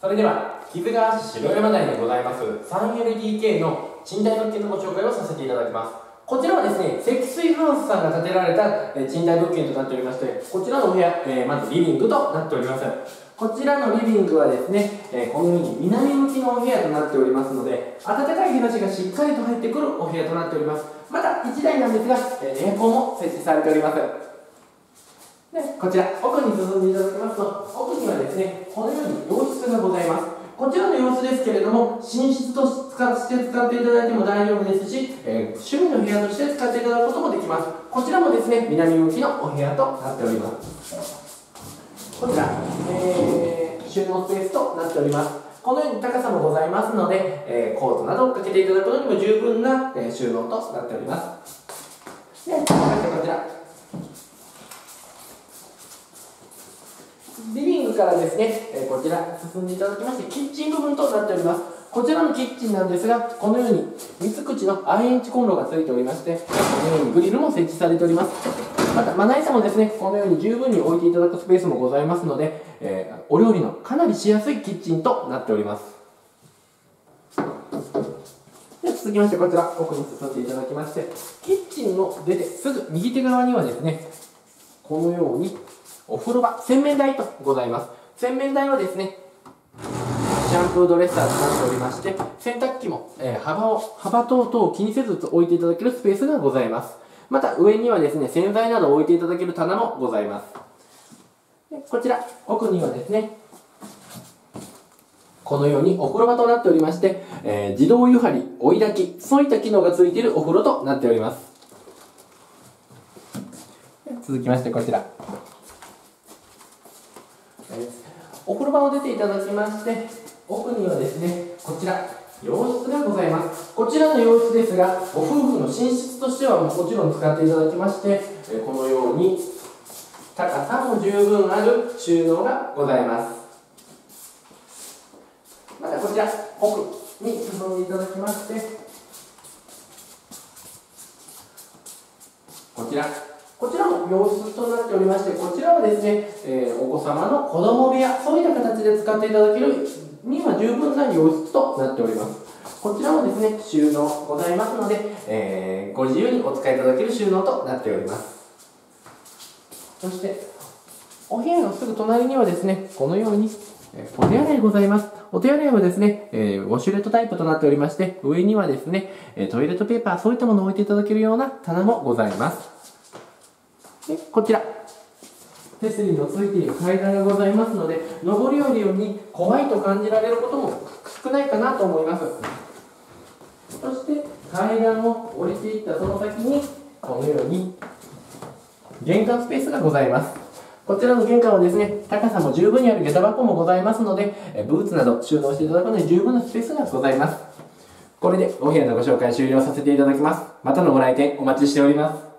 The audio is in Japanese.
それでは木津川市白山台にございます 3LDK の賃貸物件のご紹介をさせていただきます。こちらはですね積水ハウスさんが建てられた賃貸物件となっておりましてこちらのお部屋、えー、まずリビングとなっております。こちらのリビングはですね、えー、このように南向きのお部屋となっておりますので暖かい日差しがしっかりと入ってくるお部屋となっております。また1台なんですが、えー、エアコンも設置されております。こちら奥に進んでいただきますと奥にはですねこのように洋室がございます。こちらの様子ですけれども寝室として使っていただいても大丈夫ですし、えー、趣味の部屋として使っていただくこともできます。こちらもですね南向きのお部屋となっております。こちら、えー、収納スペースとなっております。このように高さもございますので、えー、コートなどをかけていただくのにも十分な、え収納となっております。でこちら。からですね、えこちら進んでいただきましてキッチン部分となっております。こちらのキッチンなんですがこのように三つ口のアイエンチコンロがついておりましてこのようにグリルも設置されております。またまな板もですねこのように十分に置いていただくスペースもございますので、えー、お料理のかなりしやすいキッチンとなっております。で続きましてこちら奥に進んでいただきましてキッチンの出てすぐ右手側にはですねこのようにお風呂場、洗面台とございます。洗面台はですね、シャンプードレッサーとなっておりまして、洗濯機も、えー、幅を、幅等々を気にせず置いていただけるスペースがございます。また上にはですね、洗剤などを置いていただける棚もございます。でこちら、奥にはですね、このようにお風呂場となっておりまして、えー、自動湯張り、追い炊き、そういった機能がついているお風呂となっております。続きましてこちら。お風呂場を出ていただきまして奥にはですねこちら洋室がございます。こちらの洋室ですがご夫婦の寝室としてはもちろん使っていただきましてこのように高さも十分ある収納がございます。またこちら奥に進んでいただきましてこちらこちらも洋室となっておりましてこちらはですね、えー、お子様の子供部屋そういった形で使っていただけるには十分な洋室となっておりますこちらもですね収納ございますので、えー、ご自由にお使いいただける収納となっておりますそしてお部屋のすぐ隣にはですねこのようにお手洗いございます。お手洗いはですね、えー、ウォシュレットタイプとなっておりまして、上にはですね、トイレットペーパー、そういったものを置いていただけるような棚もございます。でこちら。手すりのついている階段がございますので上り下りように怖いと感じられることも少ないかなと思います。そして階段を降りていったその先にこのように玄関スペースがございます。こちらの玄関はですね高さも十分にある下駄箱もございますのでブーツなど収納していただくのに十分なスペースがございます。これでお部屋のご紹介終了させていただきます。またのご来店お待ちしております。